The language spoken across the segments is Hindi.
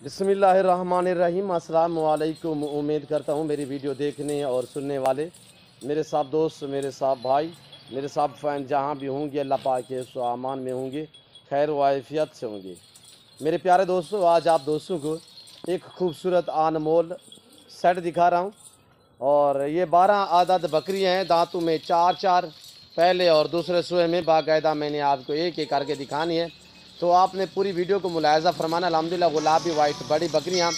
बिसमीम वालेकुम उम्मीद करता हूँ मेरी वीडियो देखने और सुनने वाले, मेरे साथ दोस्त, मेरे साथ भाई, मेरे साथ फ़ैन जहाँ भी होंगे, अल्लाह पाक के सामान में होंगे, खैर वाफियत से होंगे। मेरे प्यारे दोस्तों, आज आप दोस्तों को एक खूबसूरत अनमोल सेट दिखा रहा हूँ। और ये बारह आदद बकरियाँ हैं, दांतों में चार चार पहले और दूसरे सुए में बाकायदा मैंने आपको एक एक करके दिखानी है। तो आपने पूरी वीडियो को मुलायजा फरमाना। अलहमदिल्ला गुलाबी वाइट बड़ी बकरियाँ।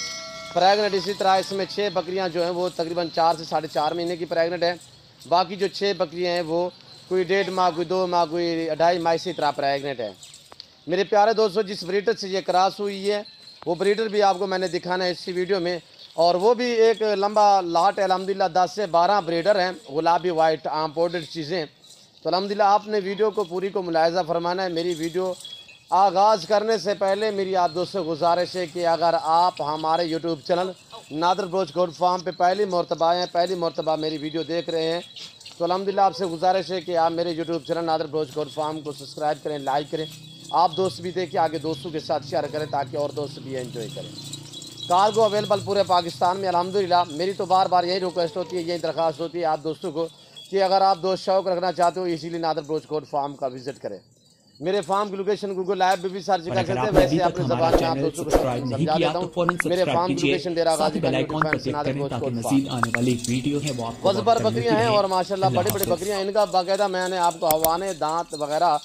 प्रेगनेंट इसी तरह, इसमें छः बकरियाँ जो हैं, वो तकरीबन चार से साढ़े चार महीने की प्रेगनेंट है। बाकी जो छः बकरियाँ हैं, वो कोई डेढ़ माह, कोई दो माह, कोई ढाई माह इसी तरह प्रेगनेंट है। मेरे प्यारे दोस्तों, जिस ब्रीडर से ये क्रॉस हुई है, वो ब्रीडर भी आपको मैंने दिखाना है इसी वीडियो में। और वो भी एक लंबा लाट है अलहमदिल्ला दस से बारह ब्रीडर हैं, गुलाबी वाइट आम्पोर्टेड चीज़ें। तो अलहमदिल्ला आपने वीडियो को पूरी को मुलायजा फरमाना है। मेरी वीडियो आगाज़ करने से पहले मेरी आप दोस्तों गुजारिश है कि अगर आप हमारे YouTube channel Nadar Broach goat farm पे पहली मरतबा हैं, पहली मरतबा मेरी वीडियो देख रहे हैं तो अलहमदिल्ला आपसे गुजारिश है कि आप मेरे YouTube channel Nadar Broach goat farm को सब्सक्राइब करें, लाइक करें, आप दोस्त भी देखें, आगे दोस्तों के साथ शेयर करें ताकि और दोस्त भी एंजॉय करें। कार्गो अवेलेबल पूरे पाकिस्तान में अलहमदिल्ला मेरी तो बार बार यही रिक्वेस्ट होती है, यही दरख्वास्त होती है आप दोस्तों को कि अगर आप दोस्त शौक रखना चाहते हो, इसीलिए नादर ब्रोच कोड फार्म का विज़िट करें। मेरे फार्म की लोकेशन गूगल ऐप भी सर्च कर सकते हैं वैसे अपने जबान में आप दोस्तों को समझा देता हूँ। मेरे फार्म की लोकेशन दे रहा पर क्लिक करें ताकि मजीद आने वाली वीडियो है वो आपको वजबर बकरियाँ हैं और माशाल्लाह बड़ी बड़ी बकरियाँ इनका बाकायदा मैंने आपको हवाने दांत वगैरह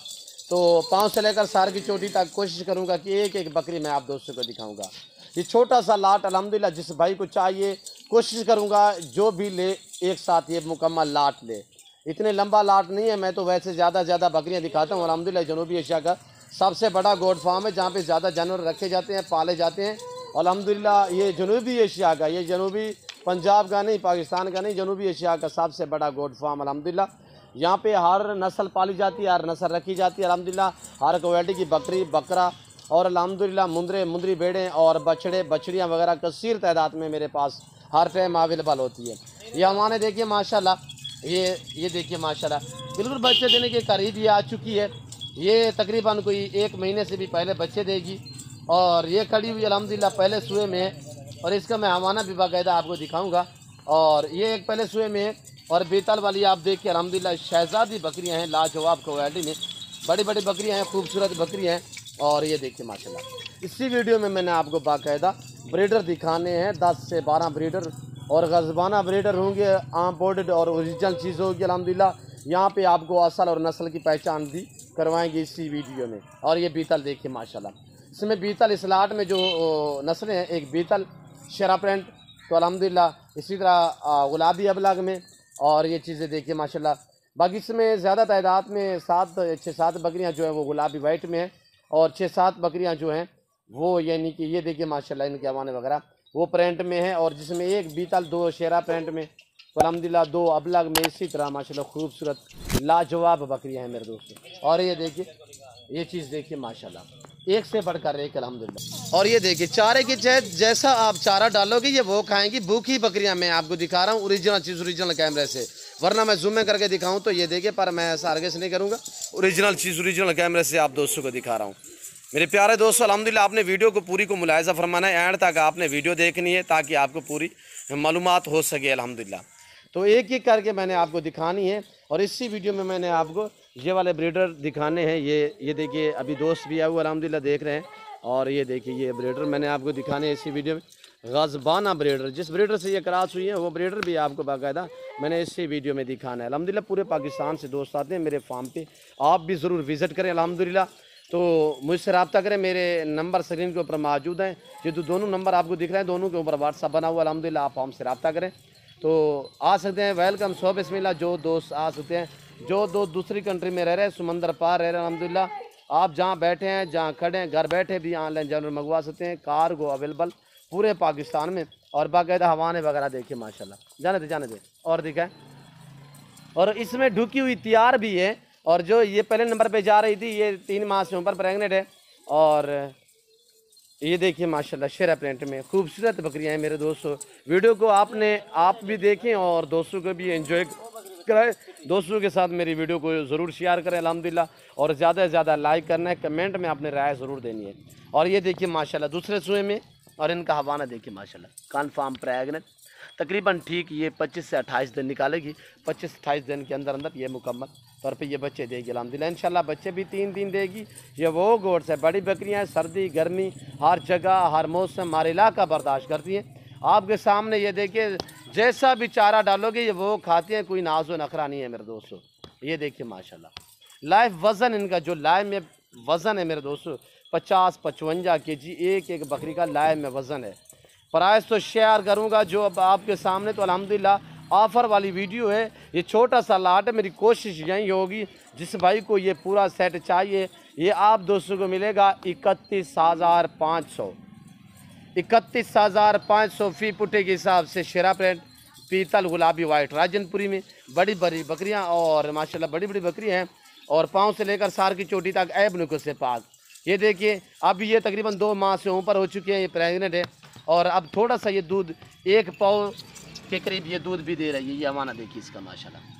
तो पाँव से लेकर सार की चोटी तक कोशिश करूँगा कि एक एक बकरी मैं आप दोस्तों को दिखाऊँगा। ये छोटा सा लाट अलहमदिल्ला जिस भाई को चाहिए कोशिश करूँगा जो भी ले एक साथ ये मुकम्मल लाट ले। इतने लंबा लाट नहीं है, मैं तो वैसे ज़्यादा ज़्यादा बकरियाँ दिखाता हूँ। अलहमदिल्ला जनूबी एशिया का सबसे बड़ा गोड फार्म है, जहाँ पे ज़्यादा जानवर रखे जाते हैं, पाले जाते हैं। अलहमदिल्ला ये जनूबी एशिया का, ये जनूबी पंजाब का नहीं, पाकिस्तान का नहीं, जनूबी एशिया का सबसे बड़ा गोड फार्म अलहमदिल्ला यहाँ पे हर नस्ल पाली जाती है, हर नस्ल रखी जाती है अलहमदिल्ला हर क्वालिटी की बकरी, बकरा और अलहमदिल्ला मुंदरे, मुंदरी बेड़े और बछड़े, बछड़ियाँ वगैरह कसीर तादाद में मेरे पास हर टाइम अवेलेबल होती है। ये हमारे देखिए, माशाल्लाह ये ये देखिए, माशाल्लाह। बिल्कुल बच्चे देने के करीब ये आ चुकी है। ये तकरीबन कोई एक महीने से भी पहले बच्चे देगी। और ये खड़ी हुई अलहमदिल्ला पहले सुए में है। और इसका मैं हवाना भी बाकायदा आपको दिखाऊँगा। और ये एक पहले सुए में है। और बेताल वाली आप देखिए अलहमदिल्ला शहजादी बकरियाँ हैं, लाजवाब क्वालिटी में। बड़ी बड़ी बकरियाँ हैं, खूबसूरत बकरियाँ हैं। और ये देखिए, माशाल्लाह। इसी वीडियो में मैंने आपको बाकायदा ब्रीडर दिखाने हैं, दस से बारह ब्रीडर। और गजबाना ब्रीडर होंगे आम बोर्डेड और ओरिजिनल चीज़ होगी, अलहमदिल्ला। यहाँ पे आपको असल और नस्ल की पहचान भी करवाएँगे इसी वीडियो में। और ये बीतल देखिए, माशाल्लाह। इसमें बीतल इसलाट में जो नस्लें हैं, एक बीतल शरा प्रिंट तो अलहमदिल्ला, इसी तरह गुलाबी अबलग में। और ये चीज़ें देखिए, माशाल्लाह। बाकी इसमें ज़्यादा तादाद में सात, छः, सात बकरियाँ जो हैं, वो गुलाबी वाइट में हैं। और छः, सात बकरियाँ जो हैं, वो यानी कि ये देखिए, माशाल्लाह, इनके अवाने वगैरह। वो प्रिंट में है और जिसमें एक बीतल, दो शेरा प्रिंट में। अलहमदिल्ला दो अबलग में इसी तरह, माशाल्लाह, खूबसूरत, लाजवाब बकरियाँ हैं मेरे दोस्तों। और ये देखिए, ये चीज़ देखिए, माशाल्लाह। एक से बढ़कर एक अलहमदिल्ला और ये देखिए, चारे की जैसा आप चारा डालोगे, ये वो खाएँगी, भूखी बकरियाँ मैं आपको दिखा रहा हूँ ओरिजिनल चीज़ ओरिजिनल कैमरे से। वरना मैं जूम करके दिखाऊँ तो ये देखिए, पर मैं ऐसा आगे से नहीं करूँगा। ओरिजिनल चीज़ ओरिजिनल कैमरे से आप दोस्तों को दिखा रहा हूँ। मेरे प्यारे दोस्तों अलहमदिल्ला आपने वीडियो को पूरी को मुलायजा फरमाना है एंड तक आपने वीडियो देखनी है ताकि आपको पूरी मालूम हो सके अलहमदिल्ला तो एक एक करके मैंने आपको दिखानी है और इसी वीडियो में मैंने आपको ये वाले ब्रीडर दिखाने हैं। ये ये देखिए, अभी दोस्त भी आए हुए अलहमदिल्ला देख रहे हैं। और ये देखिए, ये ब्रीडर मैंने आपको दिखाने इसी वीडियो में। गजबाना ब्रीडर, जिस ब्रीडर से ये क्रॉस हुई है, वो ब्रीडर भी आपको बाकायदा मैंने इसी वीडियो में दिखाना है। अलहमदिल्ला पूरे पाकिस्तान से दोस्त आते हैं मेरे फार्म पे। आप भी ज़रूर विज़िट करें अलहमदिल्ला तो मुझसे रबता करें, मेरे नंबर स्क्रीन के ऊपर मौजूद हैं। जो तो दोनों नंबर आपको दिख रहे हैं, दोनों के ऊपर व्हाट्सअप बना हुआ अलहमदिल्ला आप हमसे रबता करें। तो आ सकते हैं वेलकम सो बसमिल्ला जो दोस्त आ सकते हैं। जो दोस्त दूसरी कंट्री में रह रहे हैं, समंदर पार रह रहे हैं अलहमदिल्ला आप जहाँ बैठे हैं, जहाँ खड़े हैं, घर बैठे भी ऑनलाइन जानवर मंगवा सकते हैं। कार गो अवेलेबल पूरे पाकिस्तान में और बाकायदा हवाने वगैरह देखिए, माशाल्लाह। जाने दे जाने दे। और दिखाएँ और इसमें ढुकी हुई तैयार भी है। और जो ये पहले नंबर पे जा रही थी, ये तीन माह से ऊपर प्रेगनेंट है। और ये देखिए, माशाल्लाह, शेरा प्रिंट में खूबसूरत बकरियाँ हैं मेरे दोस्तों। वीडियो को आपने, आप भी देखें और दोस्तों को भी एंजॉय कराए। दोस्तों के साथ मेरी वीडियो को ज़रूर शेयर करें अलहमदिल्ला और ज़्यादा से ज़्यादा लाइक करना है कमेंट में आपने राय ज़रूर देनी है। और ये देखिए, माशाल्लाह, दूसरे सुए में, और इनका हवाना देखिए, माशाल्लाह कन्फर्म प्रेगनेंट तकरीबन ठीक ये 25 से 28 दिन निकालेगी। 25 से अट्ठाईस दिन के अंदर अंदर ये मुकम्मल तौर पे ये बच्चे देगी अलहमदिल्ला इंशाल्लाह बच्चे भी तीन दिन देगी। ये वो गोड्स है बड़ी बकरियाँ सर्दी, गर्मी, हर जगह, हर मौसम, हर इलाका बर्दाश्त करती हैं। आपके सामने ये देखिए, जैसा भी चारा डालोगे, ये वो खाती हैं, कोई नाजो नखरा नहीं है मेरे दोस्तों। ये देखिए, माशाल्लाह। लाइफ वज़न इनका, जो लाइव में वज़न है मेरे दोस्तों, पचास पचवंजा के जी एक एक बकरी का लाइव में वज़न है। प्राइस तो शेयर करूँगा जो अब आपके सामने तो अलहमदिल्ला ऑफ़र वाली वीडियो है। ये छोटा सा लाट है, मेरी कोशिश यही होगी, जिस भाई को ये पूरा सेट चाहिए, ये आप दोस्तों को मिलेगा इकतीस हज़ार पाँच सौ। इकतीस हज़ार पाँच सौ फ़ी पुटे के हिसाब से शेरा प्रिंट पीतल गुलाबी वाइट राजनपुरी में बड़ी बड़ी बकरियाँ और माशाल्लाह बड़ी बड़ी बकरियाँ हैं, और पाँव से लेकर सार की चोटी तक ऐब नुको से पाक। ये देखिए अब ये तकरीबन दो माह से ऊपर हो चुके हैं, ये प्रेगनेंट है। और अब थोड़ा सा ये दूध, एक पाव के करीब ये दूध भी दे रही है, ये हमारा देखिए इसका, माशाल्लाह।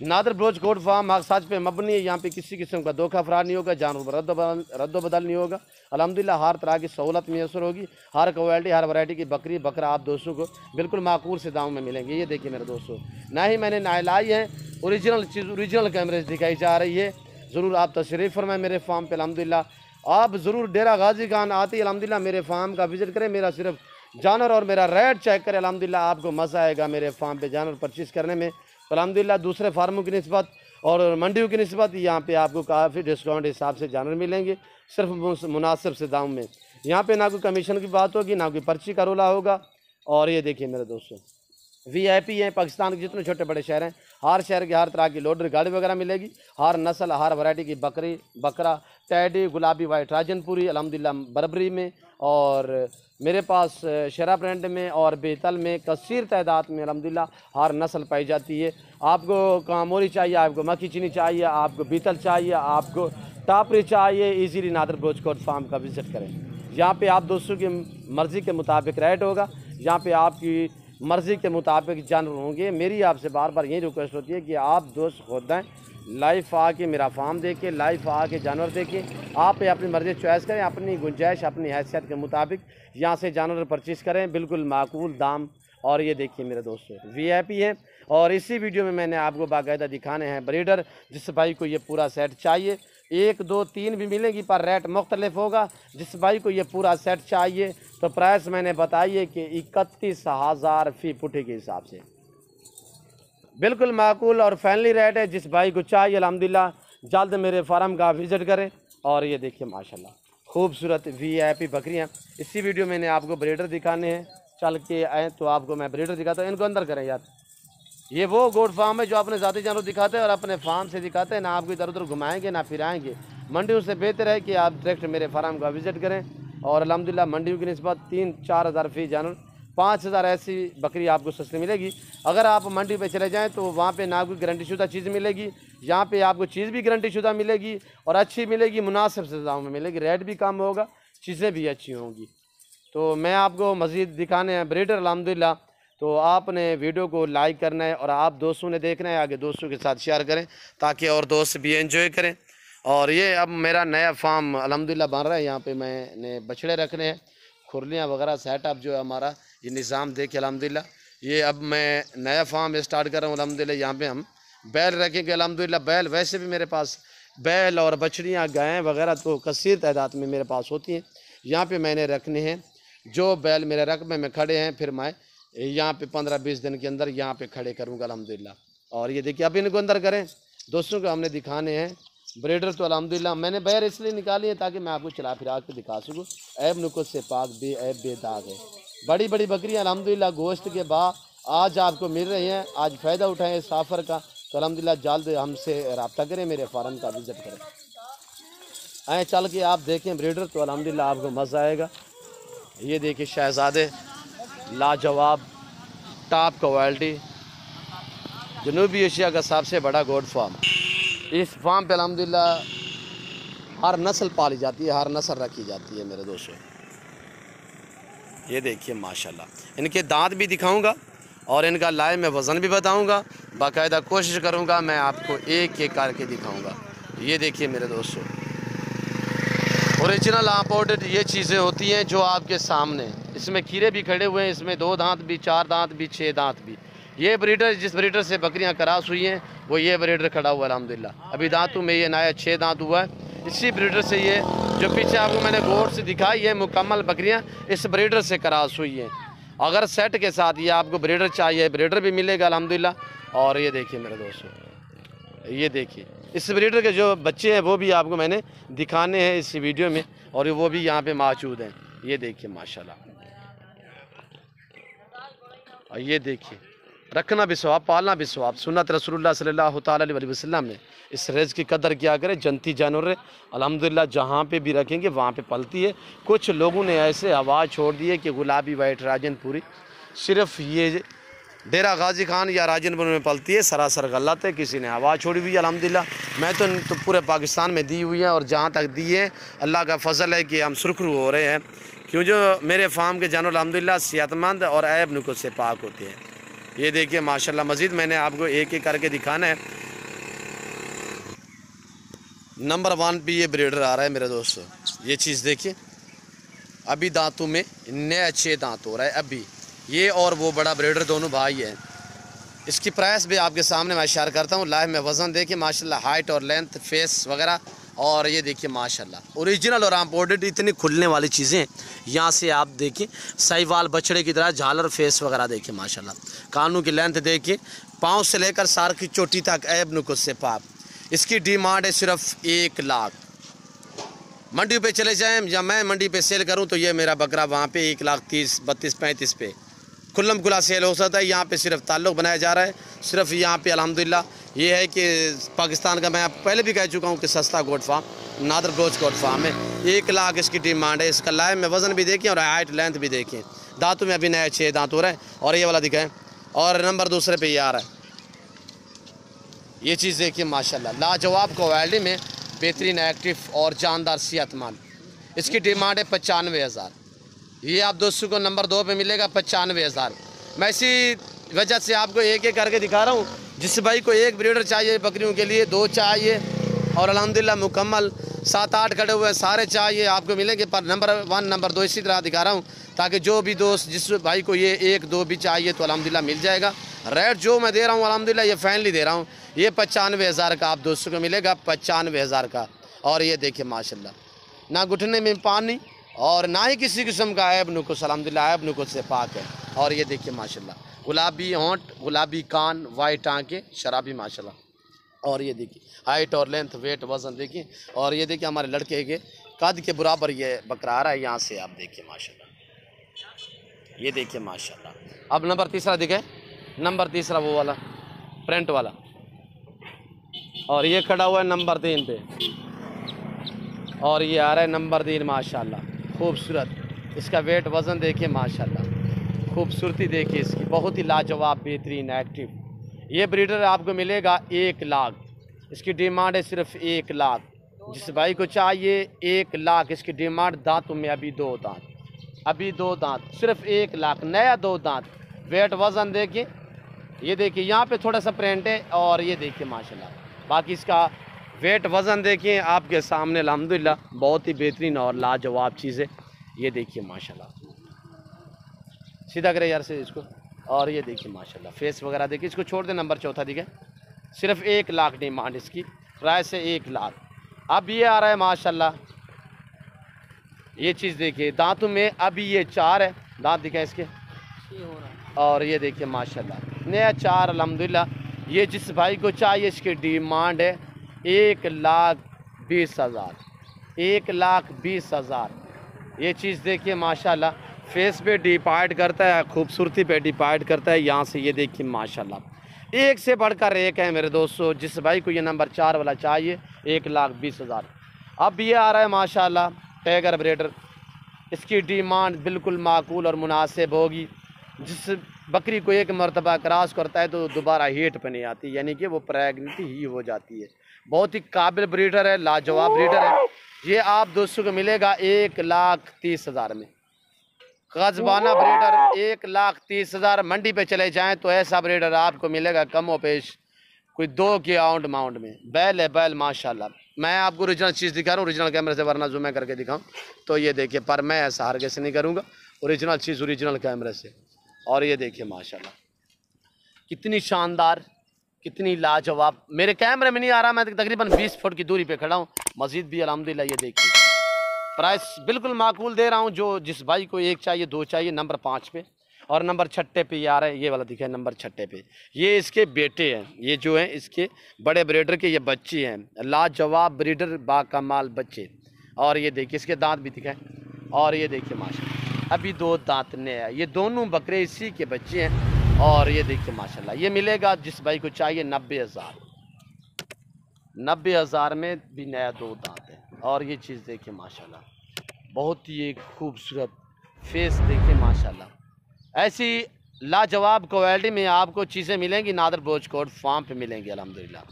नादर ब्रोच कोड फार्म मकसाज पे मबनी है, यहाँ पे किसी किस्म का धोखा, फरार नहीं होगा, जानवर रद्द बदल नहीं होगा। अलहमदिल्ला हर तरह की सहूलत मैसर होगी। हर क्वालिटी, हर वैरायटी की बकरी, बकरा, आप दोस्तों को बिल्कुल माकूर से दाम में मिलेंगे। ये देखिए मेरे दोस्तों, ना ही मैंने नायलाई है औरिजिनल चीज़, ओरिजिनल कैमरेज दिखाई जा रही है। ज़रूर आप तशरीफ़ फरमाएँ मेरे फार्म पर अलहमदिल्ला आप ज़रूर डेरा गाजी खान आती अलहमदिल्ला मेरे फार्म का विज़िट करें। मेरा सिर्फ़ जानवर और मेरा रेट चेक करें। अलहमदिल्ला आपको मज़ा आएगा मेरे फार्म पे जानवर परचेज़ करने में। तो अलहमदिल्ला दूसरे फार्मों की नस्बत और मंडियों की नस्बत, यहाँ पे आपको काफ़ी डिस्काउंट हिसाब से जानवर मिलेंगे। सिर्फ़ मुनासिब से दाम में। यहाँ पर ना कोई कमीशन की बात होगी, ना कोई पर्ची का रोला होगा। और ये देखिए मेरे दोस्तों। वी आई पी हैं, पाकिस्तान के जितने छोटे बड़े शहर हैं, हर शहर के हर तरह की लोडर गाड़ी वगैरह मिलेगी, हर नस्ल, हर वैरायटी की बकरी, बकरा, टैडी, गुलाबी वाइट राजनपुरी अलहमदिल्ला बरबरी में और मेरे पास शरा ब्रांड में और बेतल में कसर तादाद में अलहमदिल्ला हर नस्ल पाई जाती है। आपको कामोरी चाहिए, आपको मक्खी चीनी चाहिए, आपको बीतल चाहिए, आपको टापरी चाहिए इजीली नादर बोचकोट फार्म का विज़िट करें। यहाँ पे आप दोस्तों की मर्ज़ी के मुताबिक रेट होगा, यहाँ पे आपकी मर्ज़ी के मुताबिक जानवर होंगे। मेरी आपसे बार बार यही रिक्वेस्ट होती है कि आप दोस्त खुद दें लाइफ आके मेरा फार्म देखें लाइफ आके जानवर देखें आप अपनी मर्ज़ी चॉइस करें, अपनी गुंजाइश, अपनी हैसियत के मुताबिक यहाँ से जानवर परचेज़ करें। बिल्कुल माकूल दाम। और ये देखिए मेरे दोस्तों वी आई पी है। और इसी वीडियो में मैंने आपको बाकायदा दिखाने हैं ब्रीडर जिस भाई को ये पूरा सेट चाहिए। एक, दो, तीन भी मिलेगी, पर रेट मुख्तलिफ़ होगा। जिस भाई को ये पूरा सेट चाहिए तो प्राइस मैंने बताइए कि इकतीस हज़ार फ़ी पुटे के हिसाब से। बिल्कुल माकूल और फैनली रेट है, जिस भाई को चाहिए अलहमदिल्ला जल्द मेरे फार्म का विज़िट करें। और ये देखिए, माशाल्लाह, खूबसूरत वी आई पी बकरियाँ। इसी वीडियो मैंने आपको ब्रेडर दिखाने हैं। चल के आए तो आपको मैं ब्रेडर दिखाता हूँ। इनको अंदर करें यार। ये वो गोड फार्म है जो अपने ज़ाती जानवर दिखाते हैं और अपने फार्म से दिखाते हैं। ना आपको इधर उधर घुमाएँगे, ना फिराएँगे मंडियों से बेहतर है कि आप डायरेक्ट मेरे फार्म का विज़िट करें। और अलहमदिल्ला मंडियों की नस्बत तीन चार हज़ार फ़ी जानवर पाँच हज़ार ऐसी बकरी आपको सस्ती मिलेगी। अगर आप मंडी पे चले जाएँ तो वहाँ पे ना कोई गारंटी शुदा चीज़ मिलेगी। यहाँ पे आपको चीज़ भी गारंटी शुदा मिलेगी और अच्छी मिलेगी, मुनासिब से दाम में मिलेगी। रेट भी कम होगा, चीज़ें भी अच्छी होंगी। तो मैं आपको मज़ीद दिखाने हैं। ब्रीडर अलहमदिल्ला तो आपने वीडियो को लाइक करना है और आप दोस्तों ने देखना है, आगे दोस्तों के साथ शेयर करें ताकि और दोस्त भी एंजॉय करें। और ये अब मेरा नया फार्म अलहमदिल्ला बन रहा है, यहाँ पे मैंने बछड़े रखने हैं, खुरलियाँ वगैरह सेटअप जो है हमारा, ये निज़ाम देखे अलहमदिल्ला ये अब मैं नया फार्म स्टार्ट कर रहा हूँ अलहमदिल्ला यहाँ पे हम बैल रखेंगे अलहमदिल्ला बैल वैसे भी मेरे पास, बैल और बछड़ियाँ, गायें वगैरह तो कसर तादाद में मेरे पास होती हैं। यहाँ पे मैंने रखने हैं, जो बैल मेरे रकबे में खड़े हैं, फिर मैं यहाँ पे पंद्रह बीस दिन के अंदर यहाँ पे खड़े करूँगा अलहमदिल्ला और ये देखिए अब इनको अंदर करें। दोस्तों को हमने दिखाने हैं। ब्रेडर तो अलहमदिल्ला मैंने बैर इसलिए निकाली है ताकि मैं आपको चला फिरा के दिखा सकूँ। ऐब नुकस से पाक बे, ऐब बेदाग है। बड़ी बड़ी बकरियाँ अलहमदिल्ला गोश्त के बाद आज आपको मिल रही हैं। आज फ़ायदा उठाएँ साफ़र का। तो अलहमदिल्ला जल्द हमसे रबता करें, मेरे फार्म का विज़िट करें। आए, चल के आप देखें ब्रीडर तो अलहमदिल्ला आपको मज़ा आएगा। ये देखिए, शहजादे। लाजवाब टॉप क्वालिटी जनूबी एशिया का सबसे बड़ा गोड फार्म इस फार्म पे अलहमदिल्ला हर नस्ल पाली जाती है, हर नस्ल रखी जाती है मेरे दोस्तों. ये देखिए, माशाल्लाह. इनके दांत भी दिखाऊँगा और इनका लाए में वज़न भी बताऊँगा. बाकायदा कोशिश करूँगा मैं आपको एक एक करके दिखाऊँगा. ये देखिए मेरे दोस्तों. ओरिजिनल आपोर्टेड ये चीज़ें होती हैं जो आपके सामने। इसमें खीरे भी खड़े हुए हैं, इसमें दो दांत भी, चार दांत भी छः दांत भी। ये ब्रीडर जिस ब्रीडर से बकरियाँ करास हुई हैं, वो ये ब्रीडर खड़ा हुआ अलहमदिल्ला अभी दांतों में ये नया छः दांत हुआ है। इसी ब्रीडर से ये, जो पीछे आपको मैंने गौर से दिखाई, ये मुकम्मल बकरियाँ इस ब्रीडर से करास हुई हैं। अगर सेट के साथ ये आपको ब्रीडर चाहिए ब्रीडर भी मिलेगा अलहमदिल्ला और ये देखिए मेरे दोस्तों। ये देखिए, इस ब्रीडर के जो बच्चे हैं, वो भी आपको मैंने दिखाने हैं इस वीडियो में, और वो भी यहाँ पे मौजूद हैं। ये देखिए, माशाल्लाह। और ये देखिए, रखना भी स्वाब, पालना भी स्वाब। सुनत रसूलुल्लाह सल्लल्लाहु अलैहि वसल्लम ने इस रेज की कदर क्या करे जनती जानवर अलहमदिल्ला जहाँ पे भी रखेंगे, वहाँ पे पलती है। कुछ लोगों ने ऐसे आवाज़ छोड़ दी है कि गुलाबी, वाइट राजनपुरी सिर्फ़ ये डेरा गाजी खान या राजनपुर में पलती है सरासर गलत है किसी ने आवाज़ छोड़ी हुई है अलहमदिल्ला। मैं तो, तो पूरे पाकिस्तान में दी हुई है और जहाँ तक दी है अल्लाह का फजल है कि हम सुरखरू हो रहे हैं। क्यों जो मेरे फार्म के जानवर अलहमदिल्ला सेहतमंद और ऐब नुकुत से पाक होते हैं। ये देखिए माशाल्लाह मज़ीद मैंने आपको एक एक करके दिखाना है। नंबर वन पे ये ब्रीडर आ रहा है मेरे दोस्तों। ये चीज़ देखिए अभी दांतों में नए अच्छे दांत हो रहा है अभी। ये और वो बड़ा ब्रेडर दोनों भाई हैं। इसकी प्राइस भी आपके सामने मैं शेयर करता हूँ। लाइव में वज़न देखिए, माशाल्लाह हाइट और लेंथ फेस वगैरह, और ये देखिए, माशाल्लाह। ओरिजिनल और इम्पोर्टेड इतनी खुलने वाली चीज़ें यहाँ से आप देखिए सही वाल बछड़े की तरह झालर फेस वगैरह देखिए, माशाल्लाह। कानों की लेंथ देखिए, पाँव से लेकर सार की चोटी तक, ऐब नुकुस से पाप। इसकी डिमांड है सिर्फ़ एक लाख। मंडी पे चले जाएँ या मैं मंडी पे सेल करूँ तो ये मेरा बकरा वहाँ पे एक लाख तीस, बत्तीस, पैंतीस पे। खुल्लम खुला सेल हो सकता है, यहाँ पे सिर्फ़ ताल्लुक बनाया जा रहा है। सिर्फ़ यहाँ पे अलहमदिल्ला ये है कि पाकिस्तान का मैं पहले भी कह चुका हूँ कि सस्ता गोट फार्म, नादर गोच गोट फार्म है। एक लाख इसकी डिमांड है, इसका लाइव में वज़न भी देखें और हाइट लेंथ भी देखें। दांतों में अभी नए छः दांत हो रहे हैं और ये वाला दिखाएँ। और नंबर दूसरे पर ये आ रहा है। ये चीज़ देखिए, माशाल्लाह, लाजवाब क्वालिटी में बेहतरीन एक्टिव और जानदार सेहतमंद। इसकी डिमांड है पचानवे हज़ार। ये आप दोस्तों को नंबर दो पे मिलेगा, पचानवे हज़ार। मैं इसी वजह से आपको एक एक करके दिखा रहा हूँ। जिस भाई को एक ब्रीडर चाहिए बकरियों के लिए, दो चाहिए और अलहमदिल्ला मुकम्मल, सात आठ खड़े हुए सारे चाहिए, आपको मिलेंगे। पर नंबर वन नंबर दो इसी तरह दिखा रहा हूँ, ताकि जो भी दोस्त, जिस भाई को ये एक, दो भी चाहिए तो अलहमदिल्ला मिल जाएगा। रेट जो मैं दे रहा हूँ अलहमदिल्ला ये फैनली दे रहा हूँ। ये पचानवे हज़ार का आप दोस्तों को मिलेगा, पचानवे हज़ार का। और ये देखिए, माशाल्लाह। ना घुटने में पानी और ना ही किसी किस्म का ऐब नुकुस अलहमदिल्ला ऐब नुकुस से पाक है। और ये देखिए, माशाल्लाह, गुलाबी होंठ, गुलाबी कान, वाइट आँखें, शराबी, माशाल्लाह। और ये देखिए, हाइट और लेंथ, वेट, वज़न देखिए। और ये देखिए, हमारे लड़के के कद के बराबर ये बकरा आ रहा है, यहाँ से आप देखिए, माशाल्लाह। ये देखिए, माशाल्लाह। अब नंबर तीसरा दिखे? नंबर तीसरा वो वाला प्रिंट वाला। और ये खड़ा हुआ है नंबर तीन पे। और ये आ रहा है नंबर तीन, माशाल्लाह। खूबसूरत। इसका वेट वज़न देखिए, माशाल्लाह। खूबसूरती देखिए इसकी। बहुत ही लाजवाब, बेहतरीन एक्टिव ये ब्रीडर आपको मिलेगा एक लाख। इसकी डिमांड है सिर्फ़ एक लाख। जिस भाई को चाहिए, एक लाख। इसकी डिमांड दांतों में अभी दो दांत। अभी दो दांत। सिर्फ़ एक लाख। नया दो दांत। वेट वज़न देखिए। ये देखिए, यहाँ पे थोड़ा सा प्रिंट है और ये देखिए, माशाल्लाह। बाकी इसका वेट वज़न देखिए आपके सामने अलहमदिल्ला बहुत ही बेहतरीन और लाजवाब चीज़। है ये देखिए, माशाल्लाह। सीधा करे यार से इसको। और ये देखिए, माशाल्लाह, फेस वगैरह देखिए, इसको छोड़ दे, नंबर चौथा दिखे। सिर्फ़ एक लाख डिमांड इसकी प्राइस है एक लाख। अब ये आ रहा है, माशाल्लाह। ये चीज़ देखिए, दांतों में अभी ये चार है। दांत दिखे इसके। और ये देखिए, माशाल्लाह, नया चार अलहमदिल्ला ये जिस भाई को चाहिए, इसकी डिमांड है। एक लाख बीस हज़ार, एक लाख बीस हज़ार। ये चीज़ देखिए, माशाल्लाह, फेस पे डिपार्ट करता है, खूबसूरती पे डिपार्ट करता है, यहाँ से ये देखिए, माशाल्लाह। एक से बढ़कर एक है मेरे दोस्तों, जिस भाई को ये नंबर चार वाला चाहिए, एक लाख बीस हज़ार। अब ये आ रहा है, माशाल्लाह टैगर ब्रेडर इसकी डिमांड बिल्कुल माकूल और मुनासिब होगी, जिस बकरी को एक मरतबा क्रॉस करता है तो दोबारा हीट पर नहीं आती, यानी कि वो प्रेगनेंट ही हो जाती है। बहुत ही काबिल ब्रीडर है, लाजवाब ब्रीडर है। ये आप दोस्तों को मिलेगा एक लाख तीस हज़ार में। गजबाना ब्रीडर एक लाख तीस हज़ार, मंडी पे चले जाएँ तो ऐसा ब्रीडर आपको मिलेगा कमो पेश कोई दो के आउंड माउंड में। बैल है बैल, माशाल्लाह। मैं आपको ओरिजिनल चीज़ दिखा रहा हूँ ओरिजिनल कैमरे से, वरना जो मैं करके दिखाऊँ। तो ये देखिए, पर मैं ऐसा हर कैसे नहीं करूँगा। ओरिजिनल चीज़ ओरिजिनल कैमरे से। और ये देखिए, माशाल्लाह। कितनी शानदार, कितनी लाजवाब। मेरे कैमरे में नहीं आ रहा, मैं तकरीबन 20 फुट की दूरी पे खड़ा हूँ। मस्जिद भी अलहमदिल्ला ये देखिए। प्राइस बिल्कुल माकूल दे रहा हूँ, जो जिस भाई को एक चाहिए, दो चाहिए, नंबर पाँच पे। और नंबर छट्टे पे ये आ रहा है, ये वाला दिखे नंबर छट्टे पे। ये इसके बेटे हैं, ये जो हैं, इसके बड़े ब्रीडर के, ये बच्चे हैं। लाजवाब ब्रीडर, बाकमाल बच्चे। और ये देखिए, इसके दांत भी दिखाएँ और ये देखिए माशा अभी दो दांत ने ये दोनों बकरे इसी के बच्चे हैं और ये देखिए, माशाल्लाह। ये मिलेगा जिस भाई को चाहिए नब्बे हज़ार। नब्बे हज़ार में भी नया दो दांत है। और ये चीज़ देखिए, माशाल्लाह। बहुत ही एक खूबसूरत फेस देखिए, माशाल्लाह। ऐसी लाजवाब क्वालिटी में आपको चीज़ें मिलेंगी। नादर बोझकोट फार्म पे मिलेंगी, अल्हम्दुलिल्लाह।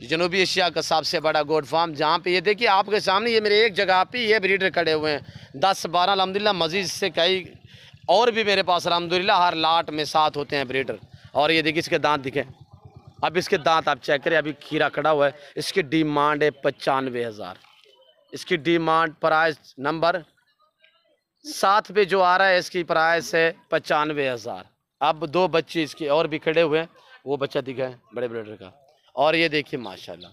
जनूबी एशिया का सबसे बड़ा गोड फार्म, जहाँ पे ये देखिए आपके सामने ये मेरे एक जगह पे ये ब्रीडर खड़े हुए हैं। दस, बारह अलहमदिल्ला मजीद से कई और भी मेरे पास अलहमदिल्ला हर लाट में साथ होते हैं ब्रीडर। और ये देखिए, इसके दांत दिखे। अब इसके दांत आप चेक करें, अभी खीरा खड़ा हुआ है। इसकी डिमांड है पचानवे हज़ार। इसकी डिमांड प्राइस नंबर सात पे जो आ रहा है, इसकी प्राइस है पचानवे हज़ार। अब दो बच्चे इसके और भी खड़े हुए हैं। वो बच्चा दिखा है, बड़े ब्रेडर का। और ये देखिए, माशाल्लाह।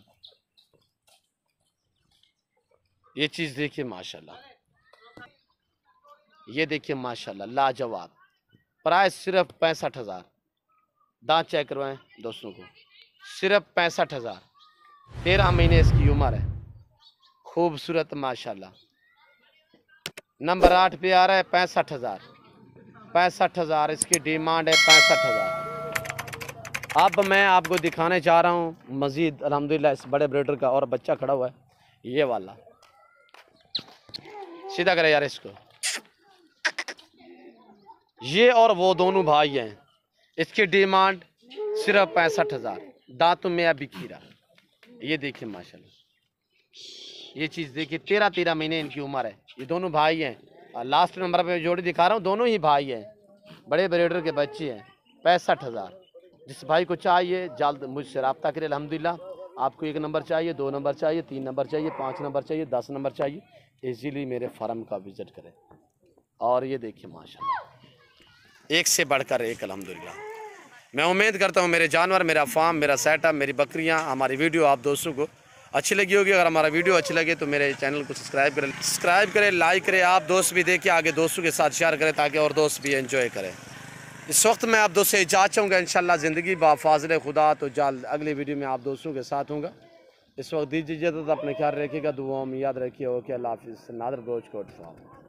ये चीज़ देखिए, माशाल्लाह। ये देखिए, माशाल्लाह, लाजवाब। प्राइस सिर्फ़ पैंसठ हज़ार। दांत चेक करवाएँ दोस्तों को। सिर्फ़ पैंसठ हज़ार। तेरह महीने इसकी उम्र है। खूबसूरत, माशाल्लाह। नंबर आठ पे आ रहा है, पैंसठ हज़ार। पैंसठ हज़ार, इसकी डिमांड है पैंसठ हज़ार। अब मैं आपको दिखाने चाह रहा हूँ मज़ीद अलहमदिल्ला इस बड़े ब्रेडर का और बच्चा खड़ा हुआ है। ये वाला। सीधा करे यार इसको। ये और वो दोनों भाई हैं। इसकी डिमांड सिर्फ़ पैंसठ हज़ार। दांतों में अभी खीरा। ये देखिए, माशाल्लाह। ये चीज़ देखिए तेरह तेरह महीने इनकी उम्र है। ये दोनों भाई हैं। और लास्ट नंबर पे जोड़ी दिखा रहा हूँ, दोनों ही भाई हैं। बड़े ब्रेडर के बच्चे हैं। पैंसठ हज़ार। जिस भाई को चाहिए, जल्द मुझसे रबता करे अलहमदिल्ला आपको एक नंबर चाहिए, दो नंबर चाहिए, तीन नंबर चाहिए, पाँच नंबर चाहिए, दस नंबर चाहिए, इजीली मेरे फार्म का विज़िट करें। और ये देखिए माशा एक से बढ़कर एक अलहमदिल्ला मैं उम्मीद करता हूँ, मेरे जानवर, मेरा फार्म मेरा सेटअप मेरी बकरियाँ, हमारी वीडियो आप दोस्तों को अच्छी लगी होगी। अगर हमारा वीडियो अच्छी लगे तो मेरे चैनल को सब्सक्राइब करें। सब्सक्राइब करें लाइक करें, आप दोस्त भी देखिए, आगे दोस्तों के साथ शेयर करें, ताकि और दोस्त भी एंजॉय करें। इस वक्त मैं आप दोस्तों इजाज़ चाहूँगा इन ज़िंदगी बाफाजल खुदा। तो जाल, अगली वीडियो में आप दोस्तों के साथ हूँगा इस वक्त दीजिए तो अपने ख्याल रखिएगा, दुआओं में याद रखिए। ओके, अल्लाह हाफिज़। Nadar Broach goat farm.